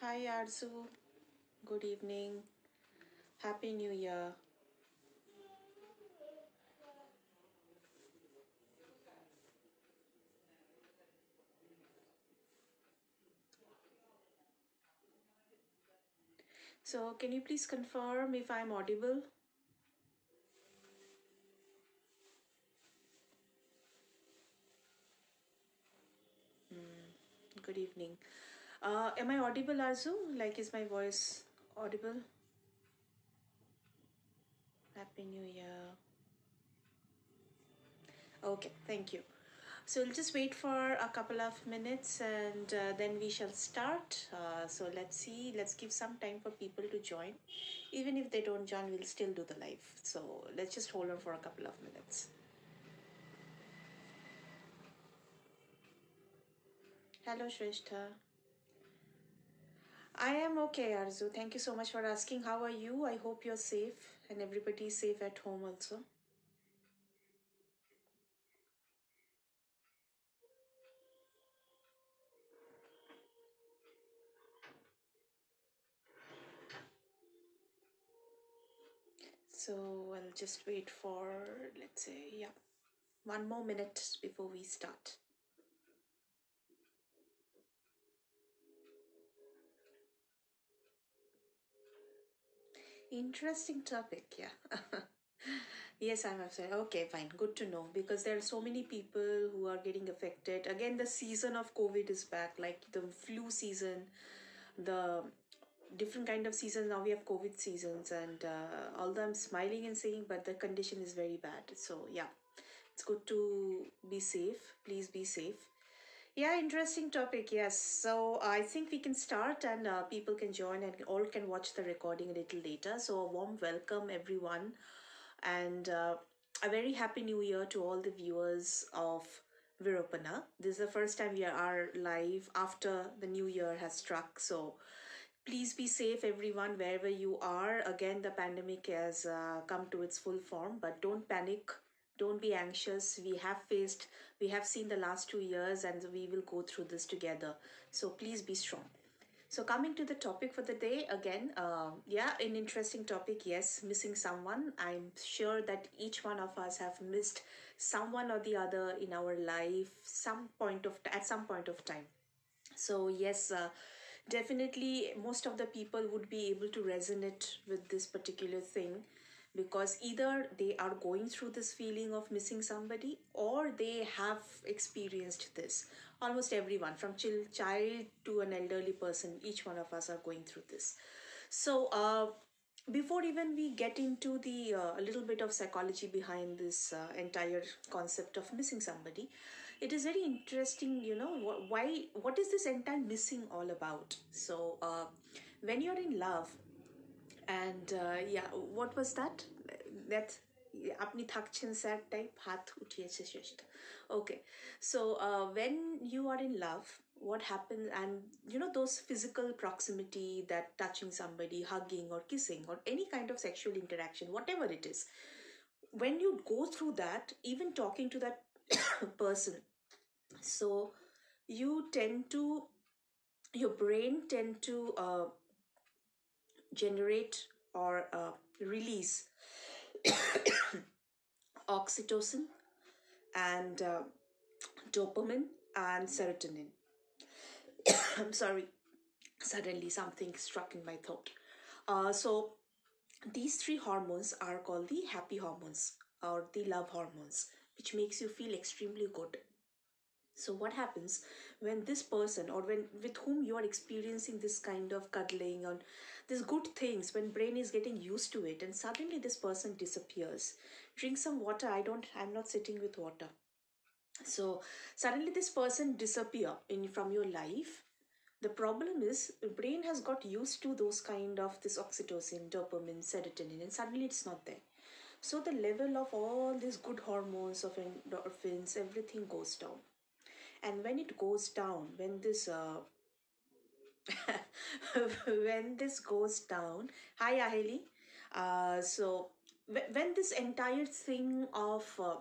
Hi Arzu. Good evening. Happy New Year. So, can you please confirm if I'm audible? Hmm, Good evening. Uh, am I audible, Arzu? Like, is my voice audible? Happy New Year. Okay, thank you. So we'll just wait for a couple of minutes and uh, then we shall start. Uh, so let's see, let's give some time for people to join. Even if they don't join, we'll still do the live. So let's just hold on for a couple of minutes. Hello, Shrestha. I am okay, Arzu. Thank you so much for asking. How are you? I hope you're safe and everybody is safe at home also. So I'll just wait for, let's say, yeah, one more minute before we start. Interesting topic, yeah. yes, I'm upset. Okay, fine. Good to know because there are so many people who are getting affected. Again, the season of COVID is back, like the flu season, the different kind of seasons. Now we have COVID seasons, and uh, although I'm smiling and saying, but the condition is very bad. So, yeah, it's good to be safe. Please be safe. Yeah, interesting topic. Yes. So I think we can start and uh, people can join and all can watch the recording a little later. So a warm welcome, everyone. And uh, a very happy new year to all the viewers of Virupana. This is the first time we are live after the new year has struck. So please be safe, everyone, wherever you are. Again, the pandemic has uh, come to its full form, but don't panic don't be anxious. We have faced we have seen the last two years and we will go through this together. So please be strong. So coming to the topic for the day again uh, yeah an interesting topic. Yes missing someone. I'm sure that each one of us have missed someone or the other in our life some point of at some point of time. So yes uh, definitely most of the people would be able to resonate with this particular thing because either they are going through this feeling of missing somebody or they have experienced this. Almost everyone from child child to an elderly person each one of us are going through this. So uh, before even we get into the uh, a little bit of psychology behind this uh, entire concept of missing somebody it is very interesting you know wh- why what is this entire missing all about? So uh, when you're in love and uh, yeah what was that that আপনি থাকছেন sir type হাত উঠিয়েছে শেষটা ওকে so uh, when you are in love what happens and you know those physical proximity that touching somebody hugging or kissing or any kind of sexual interaction whatever it is when you go through that even talking to that person so you tend to your brain tend to uh, generate or uh, release oxytocin and uh, dopamine and serotonin. I'm sorry, suddenly something struck in my throat. Uh, so, these three hormones are called the happy hormones or the love hormones, which makes you feel extremely good so what happens when this person or when with whom you are experiencing this kind of cuddling or these good things when brain is getting used to it and suddenly this person disappears? Drink some water. I don't i'm not sitting with water. So suddenly this person disappear in from your life. The problem is brain has got used to those kind of this oxytocin dopamine serotonin and suddenly it's not there. So the level of all these good hormones of endorphins everything goes down and when it goes down when this uh, when this goes down hi aheli. Uh, so wh- when this entire thing of uh,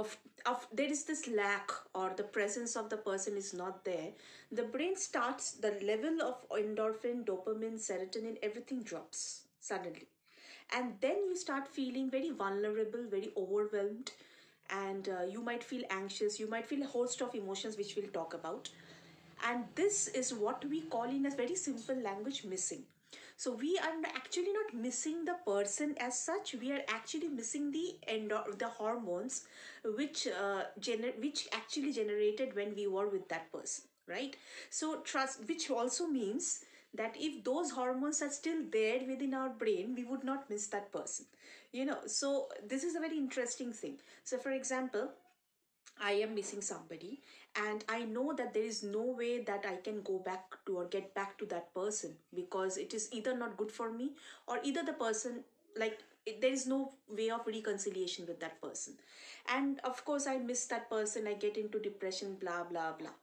of of there is this lack or the presence of the person is not there the brain starts the level of endorphin dopamine serotonin everything drops suddenly. And then you start feeling very vulnerable very overwhelmed and uh, you might feel anxious you might feel a host of emotions which we'll talk about. And this is what we call in a very simple language missing. So we are actually not missing the person as such we are actually missing the endo- the hormones which uh, gener- which actually generated when we were with that person right? So trust which also means that if those hormones are still there within our brain we would not miss that person. You know so this is a very interesting thing. So for example I am missing somebody and I know that there is no way that I can go back to or get back to that person because it is either not good for me or either the person like there is no way of reconciliation with that person. And of course I miss that person I get into depression blah blah blah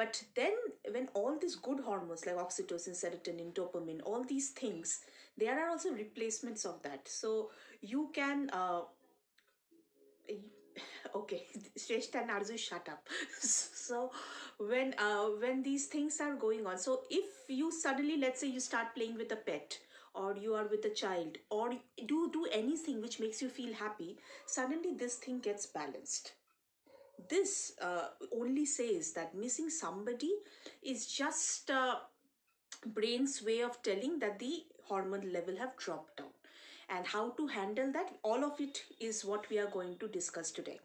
but then when all these good hormones like oxytocin serotonin dopamine all these things there are also replacements of that. So you can uh, okay Shrestha and Arzu shut up. So when uh, when these things are going on so if you suddenly let's say you start playing with a pet or you are with a child or do do anything which makes you feel happy suddenly this thing gets balanced this uh, only says that missing somebody is just uh, brain's way of telling that the hormone level have dropped down. And how to handle that? All of it is what we are going to discuss today.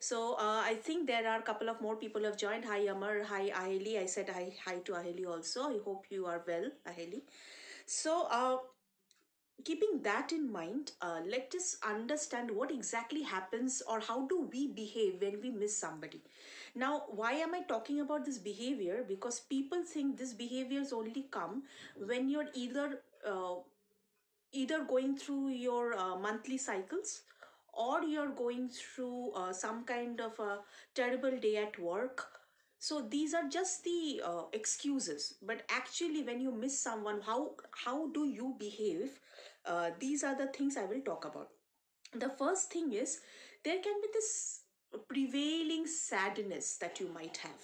So uh, i think there are a couple of more people have joined. Hi amar. Hi aheli. I said hi hi to aheli also. I hope you are well aheli. So uh, keeping that in mind uh, let us understand what exactly happens or how do we behave when we miss somebody. Now why am i talking about this behavior? Because people think this behaviors only come when you're either uh, either going through your uh, monthly cycles or you're going through uh, some kind of a terrible day at work so these are just the uh, excuses. But actually when you miss someone how how do you behave? Uh, these are the things i will talk about. The first thing is there can be this prevailing sadness that you might have.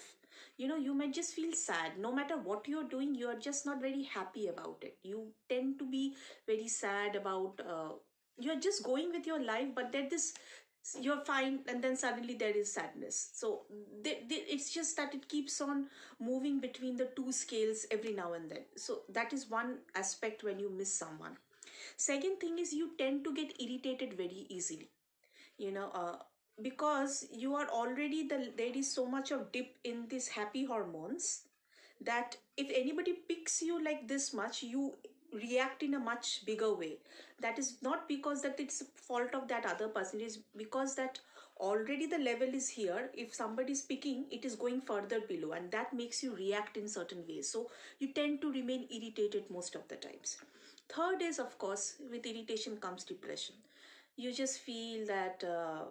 You know you might just feel sad. No matter what you're doing you are just not very happy about it. You tend to be very sad about uh, you're just going with your life but there this you're fine and then suddenly there is sadness. So they, they, it's just that it keeps on moving between the two scales every now and then. So that is one aspect when you miss someone. Second thing is you tend to get irritated very easily. You know uh, because you are already the there is so much of dip in these happy hormones that if anybody picks you like this much you react in a much bigger way that is not because that it's a fault of that other person it is because that already the level is here if somebody is speaking it is going further below and that makes you react in certain ways so you tend to remain irritated most of the times third is of course with irritation comes depression you just feel that uh,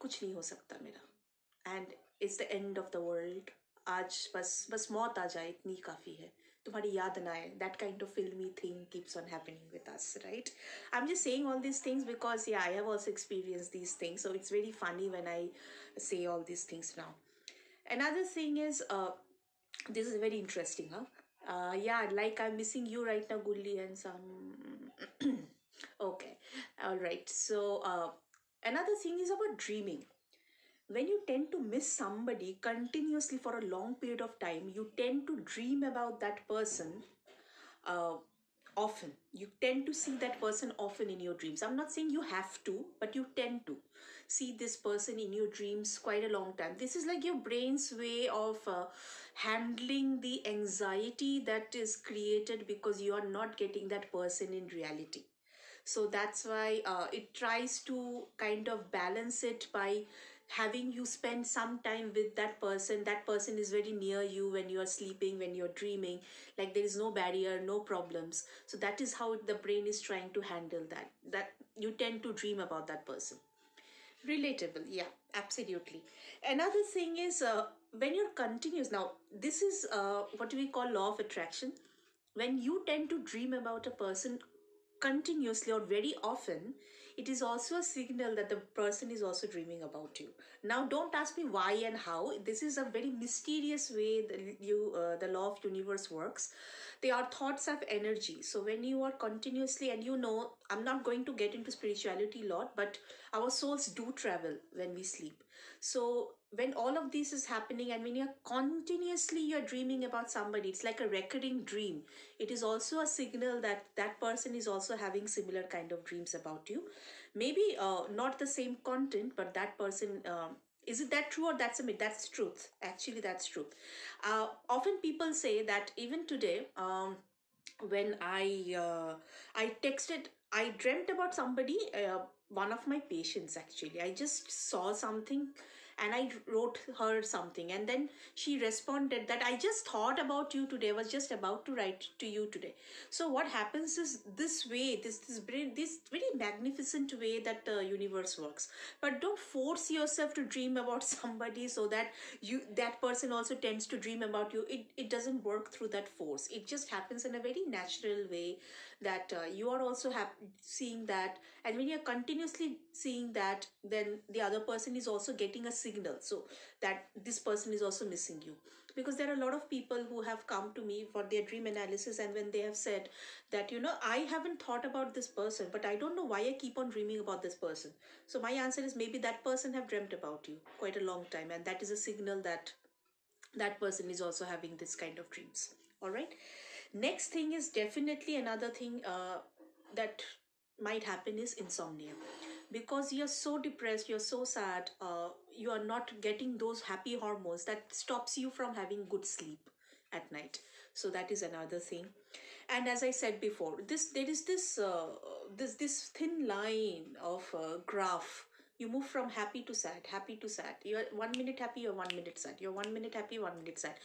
कुछ नहीं हो सकता मेरा and it's the end of the world आज बस बस मौत आ जाए इतनी काफ़ी है तुम्हारी याद ना आए दैट काइंड ऑफ फिल्मी thing keeps on happening with us right I am just saying all these things because yeah i have also experienced these things so it's very funny when i say all these things now another thing is uh, this is very interesting huh uh, yeah like i'm missing you right now gulli and some okay all right so uh, another thing is about dreaming when you tend to miss somebody continuously for a long period of time you tend to dream about that person uh, often. You tend to see that person often in your dreams. I'm not saying you have to but you tend to see this person in your dreams quite a long time. This is like your brain's way of uh, handling the anxiety that is created because you are not getting that person in reality. So that's why uh, it tries to kind of balance it by having you spend some time with that person that person is very near you when you are sleeping when you're dreaming like there is no barrier no problems. So that is how the brain is trying to handle that that you tend to dream about that person. Relatable yeah absolutely. Another thing is uh, when you're continuous now this is uh, what we call law of attraction. When you tend to dream about a person continuously or very often it is also a signal that the person is also dreaming about you. Now don't ask me why and how. This is a very mysterious way that you uh, the law of universe works. They are thoughts of energy. So when you are continuously and you know i'm not going to get into spirituality a lot but our souls do travel when we sleep. So when all of this is happening and when you're continuously you're dreaming about somebody it's like a recurring dream. It is also a signal that that person is also having similar kind of dreams about you. Maybe uh, not the same content but that person um, is it that true or that's a myth? That's truth. Actually that's truth uh, often people say that even today um, when i uh, i texted i dreamt about somebody uh, one of my patients actually. I just saw something and I wrote her something. And then she responded that I just thought about you today, was just about to write to you today. So what happens is this way, this this this very magnificent way that the universe works. But don't force yourself to dream about somebody so that you that person also tends to dream about you. It it doesn't work through that force. It just happens in a very natural way that uh, you are also seeing that and when you're continuously seeing that then the other person is also getting a signal so that this person is also missing you. Because there are a lot of people who have come to me for their dream analysis and when they have said that you know i haven't thought about this person but i don't know why i keep on dreaming about this person. So my answer is maybe that person have dreamt about you quite a long time and that is a signal that that person is also having this kind of dreams. All right next thing is definitely another thing uh, that might happen is insomnia. Because you're so depressed you're so sad uh, you are not getting those happy hormones that stops you from having good sleep at night. So that is another thing. And as i said before this there is this uh, this this thin line of uh, graph you move from happy to sad happy to sad. You're one minute happy you're one minute sad. You're one minute happy one minute sad.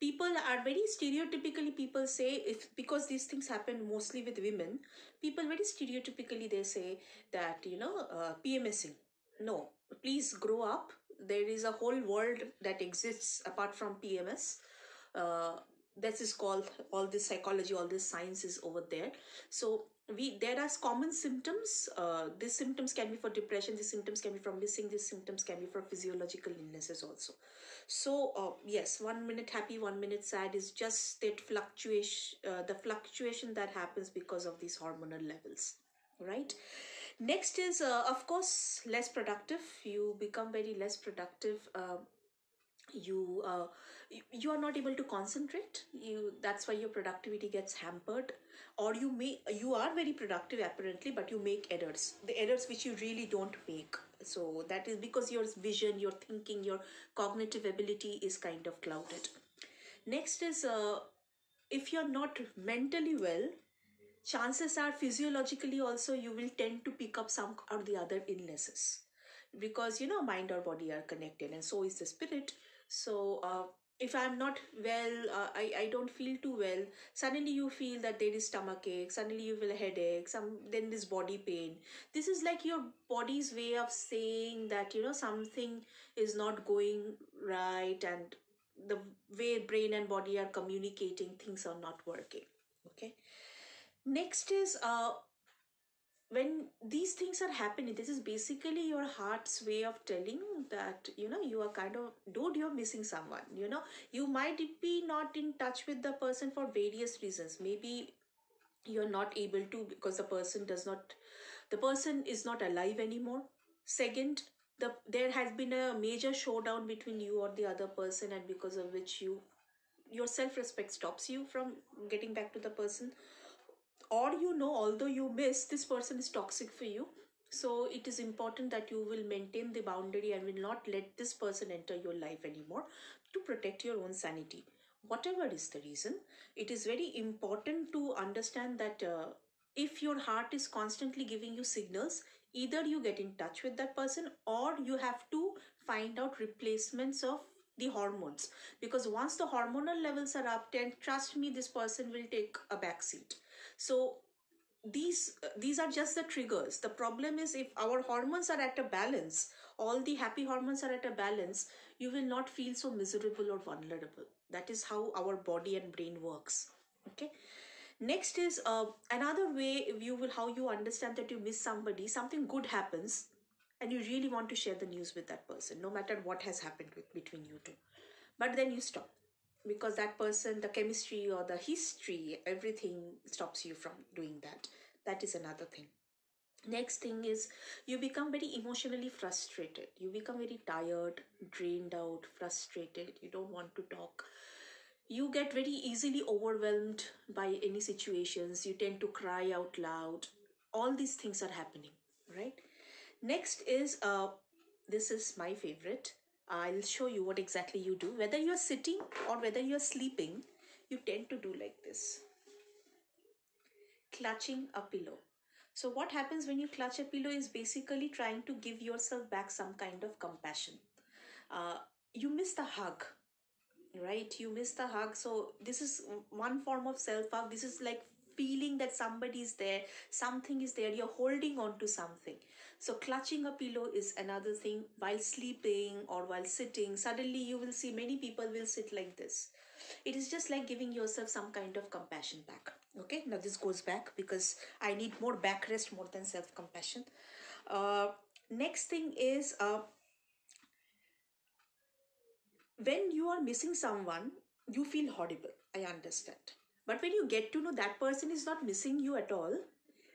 People are very stereotypically people say if because these things happen mostly with women people very stereotypically they say that you know uh, pmsing no please grow up. There is a whole world that exists apart from pms uh, this is called all this psychology all this science is over there. So we there are common symptoms uh, these symptoms can be for depression these symptoms can be from missing these symptoms can be for physiological illnesses also. So uh, yes one minute happy one minute sad is just that fluctuation uh, the fluctuation that happens because of these hormonal levels right? Next is uh, of course less productive. You become very less productive um, you uh, you are not able to concentrate. You that's why your productivity gets hampered. Or you may you are very productive apparently but you make errors. The errors which you really don't make. So that is because your vision your thinking your cognitive ability is kind of clouded. Next is uh, if you're not mentally well chances are physiologically also you will tend to pick up some or the other illnesses. Because you know mind or body are connected and so is the spirit so uh, if i'm not well uh, I, I don't feel too well suddenly you feel that there is stomach ache suddenly you feel a headache some then this body pain. This is like your body's way of saying that you know something is not going right and the way brain and body are communicating things are not working. Okay? Next is uh when these things are happening this is basically your heart's way of telling that you know you are kind of dude you're missing someone you know. You might be not in touch with the person for various reasons. Maybe you're not able to because the person does not the person is not alive anymore. Second the there has been a major showdown between you or the other person and because of which you your self respect stops you from getting back to the person or you know although you miss this person is toxic for you. So it is important that you will maintain the boundary and will not let this person enter your life anymore to protect your own sanity. Whatever is the reason it is very important to understand that uh, if your heart is constantly giving you signals either you get in touch with that person or you have to find out replacements of the hormones. Because once the hormonal levels are up then trust me this person will take a back seat so these these are just the triggers. The problem is if our hormones are at a balance all the happy hormones are at a balance you will not feel so miserable or vulnerable. That is how our body and brain works. Okay? Next is uh, another way you will how you understand that you miss somebody something good happens and you really want to share the news with that person no matter what has happened with, between you two. But then you stop because that person the chemistry or the history everything stops you from doing that. That is another thing. Next thing is you become very emotionally frustrated. You become very tired drained out frustrated. You don't want to talk. You get very easily overwhelmed by any situations. You tend to cry out loud. All these things are happening right? Next is uh this is my favorite i'll show you what exactly you do whether you're sitting or whether you're sleeping you tend to do like this clutching a pillow so, what happens when you clutch a pillow is basically trying to give yourself back some kind of compassion. Uh, you miss the hug, right? You miss the hug. So, this is one form of self hug. This is like feeling that somebody is there, something is there, you're holding on to something. So, clutching a pillow is another thing. While sleeping or while sitting, suddenly you will see many people will sit like this. It is just like giving yourself some kind of compassion back. Okay, now this goes back because I need more backrest more than self compassion. Uh, next thing is uh, when you are missing someone, you feel horrible. I understand. But when you get to know that person is not missing you at all,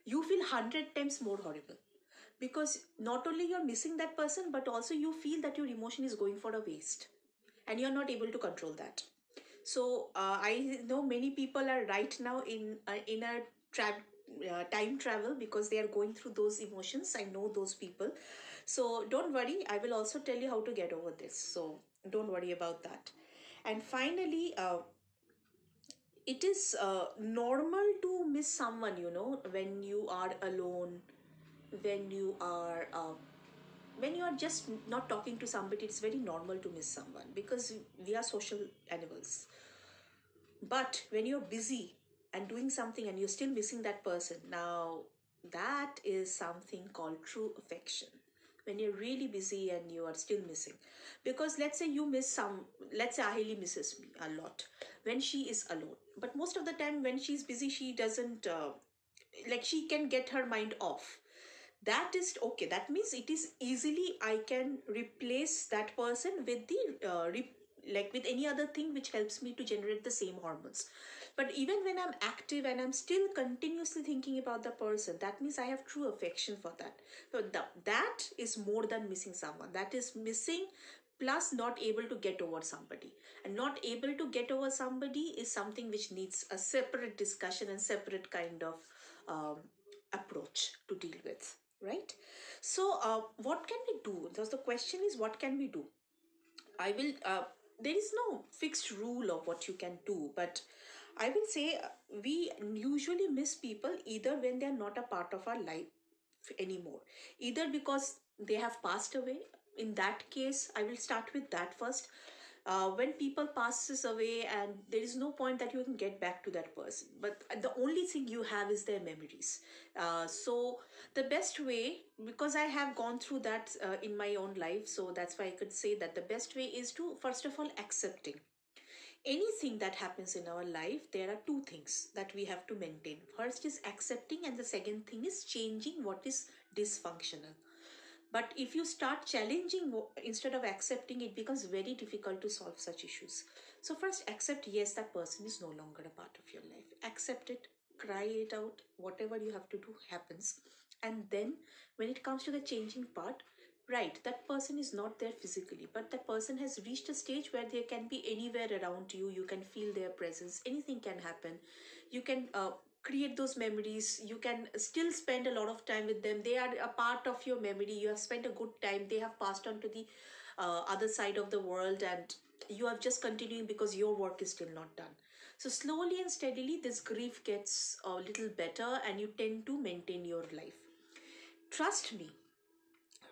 you feel 100 times more horrible. Because not only you're missing that person, but also you feel that your emotion is going for a waste. And you're not able to control that. So uh, I know many people are right now in uh, in a tra- uh, time travel because they are going through those emotions. I know those people. So don't worry. I will also tell you how to get over this. So don't worry about that. And finally, uh, it is uh, normal to miss someone. You know when you are alone, when you are. Uh, when you are just not talking to somebody, it's very normal to miss someone because we are social animals. But when you're busy and doing something and you're still missing that person, now that is something called true affection. When you're really busy and you are still missing. Because let's say you miss some, let's say Aheli misses me a lot when she is alone. But most of the time when she's busy, she doesn't, uh, like, she can get her mind off that is okay that means it is easily i can replace that person with the uh, like with any other thing which helps me to generate the same hormones. But even when i'm active and i'm still continuously thinking about the person that means i have true affection for that. So that, that is more than missing someone. That is missing plus not able to get over somebody. And not able to get over somebody is something which needs a separate discussion and separate kind of um, approach to deal with right? So uh, what can we do? So the question is what can we do? I will uh, there is no fixed rule of what you can do but i will say uh, we usually miss people either when they are not a part of our life anymore. Either because they have passed away. In that case i will start with that first uh, when people passes away and there is no point that you can get back to that person. But the only thing you have is their memories. Uh, so the best way because i have gone through that uh, in my own life so that's why i could say that the best way is to first of all accepting. Anything that happens in our life there are two things that we have to maintain. First is accepting and the second thing is changing what is dysfunctional but if you start challenging instead of accepting, it becomes very difficult to solve such issues. So, first, accept yes, that person is no longer a part of your life. Accept it, cry it out, whatever you have to do happens. And then, when it comes to the changing part, right, that person is not there physically, but that person has reached a stage where they can be anywhere around you. You can feel their presence, anything can happen. You can uh, create those memories. You can still spend a lot of time with them. They are a part of your memory. You have spent a good time. They have passed on to the uh, other side of the world and you are just continuing because your work is still not done. So slowly and steadily this grief gets a little better and you tend to maintain your life. Trust me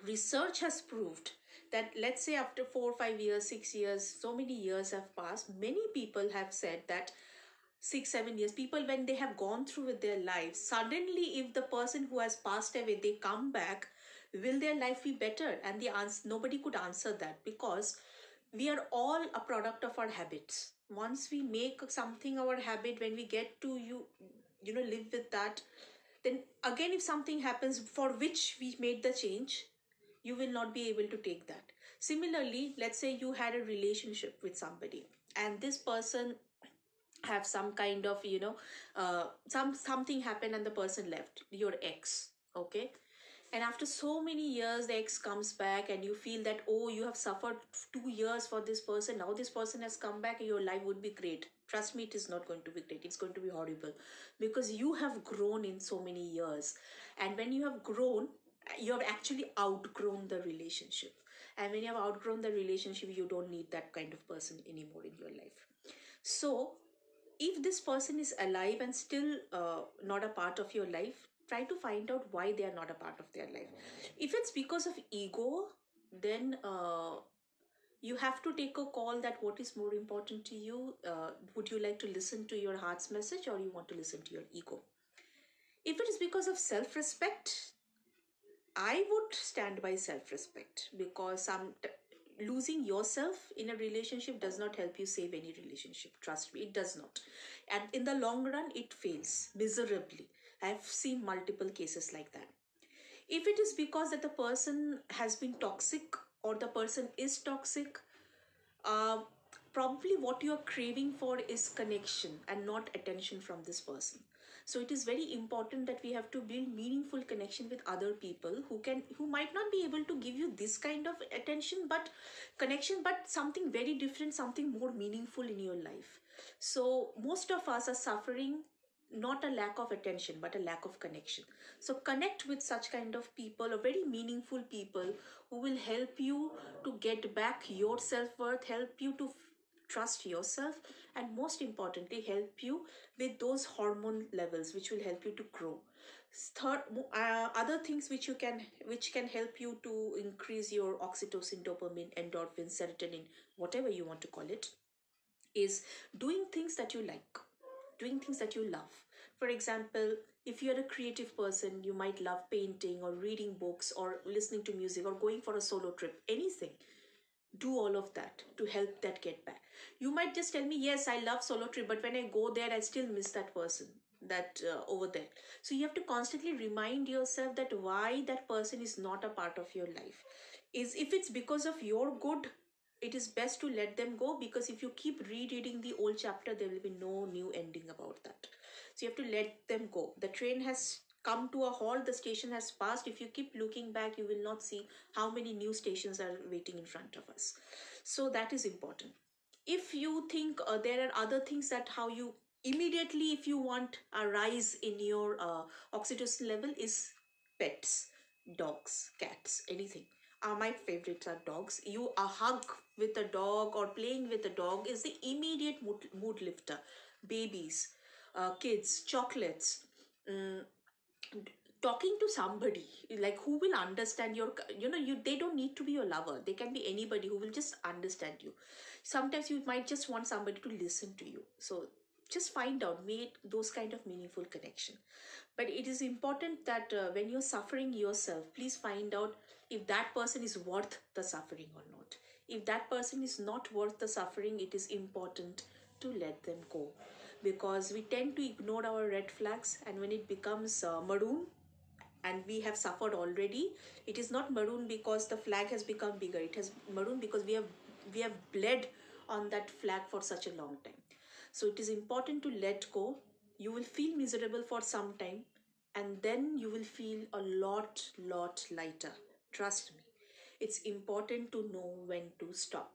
research has proved that let's say after 4 5 years 6 years so many years have passed many people have said that six seven years people when they have gone through with their lives suddenly if the person who has passed away they come back will their life be better? And the answer nobody could answer that because we are all a product of our habits. Once we make something our habit when we get to you you know live with that then again if something happens for which we made the change you will not be able to take that. Similarly let's say you had a relationship with somebody and this person have some kind of you know uh, some something happened and the person left your ex okay? And after so many years the ex comes back and you feel that oh you have suffered two years for this person. Now this person has come back and your life would be great. Trust me it is not going to be great. It's going to be horrible. Because you have grown in so many years. And when you have grown you have actually outgrown the relationship. And when you have outgrown the relationship you don't need that kind of person anymore in your life. So if this person is alive and still uh, not a part of your life try to find out why they are not a part of their life. If it's because of ego then uh, you have to take a call that what is more important to you? Uh, would you like to listen to your heart's message or you want to listen to your ego? If it is because of self-respect i would stand by self-respect because some losing yourself in a relationship does not help you save any relationship. Trust me it does not. And in the long run it fails miserably. I've seen multiple cases like that. If it is because that the person has been toxic or the person is toxic uh, probably what you are craving for is connection and not attention from this person so it is very important that we have to build meaningful connection with other people who can who might not be able to give you this kind of attention but connection but something very different something more meaningful in your life. So most of us are suffering not a lack of attention but a lack of connection. So connect with such kind of people or very meaningful people who will help you to get back your self-worth help you to trust yourself and most importantly help you with those hormone levels which will help you to grow. Third uh, other things which you can which can help you to increase your oxytocin dopamine endorphin serotonin whatever you want to call it is doing things that you like doing things that you love. For example if you're a creative person you might love painting or reading books or listening to music or going for a solo trip anything do all of that to help that get back. You might just tell me yes i love solo trip but when i go there i still miss that person that uh, over there. So you have to constantly remind yourself that why that person is not a part of your life. Is if it's because of your good it is best to let them go because if you keep rereading the old chapter there will be no new ending about that. So you have to let them go. The train has come to a halt the station has passed. If you keep looking back you will not see how many new stations are waiting in front of us. So that is important. If you think uh, there are other things that how you immediately if you want a rise in your uh, oxytocin level is pets dogs cats anything. Uh, my favorites are dogs. You a hug with a dog or playing with a dog is the immediate mood, mood lifter. Babies uh, kids chocolates um, talking to somebody like who will understand your you know you they don't need to be your lover. They can be anybody who will just understand you. Sometimes you might just want somebody to listen to you. So just find out make those kind of meaningful connection. But it is important that uh, when you're suffering yourself please find out if that person is worth the suffering or not. If that person is not worth the suffering it is important to let them go because we tend to ignore our red flags and when it becomes uh, maroon and we have suffered already it is not maroon because the flag has become bigger. It has maroon because we have we have bled on that flag for such a long time. So it is important to let go. You will feel miserable for some time and then you will feel a lot lot lighter. Trust me. It's important to know when to stop.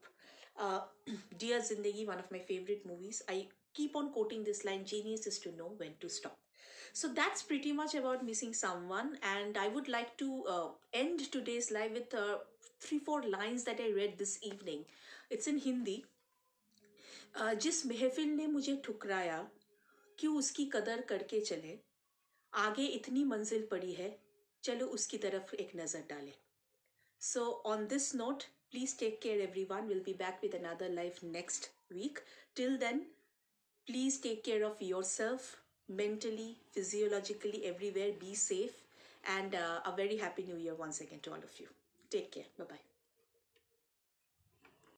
Uh, dear zindagi one of my favorite movies i keep on quoting this line genius is to know when to stop so that's pretty much about missing someone and i would like to uh, end today's live with uh, three four lines that i read this evening it's in hindi uh, जिस महफिल ने मुझे ठुकराया क्यों उसकी कदर करके चले आगे इतनी मंजिल पड़ी है चलो उसकी तरफ एक नज़र डालें so on this note please take care everyone we'll be back with another live next week till then please take care of yourself mentally, physiologically, everywhere. Be safe. And uh, a very happy new year once again to all of you. Take care. Bye bye.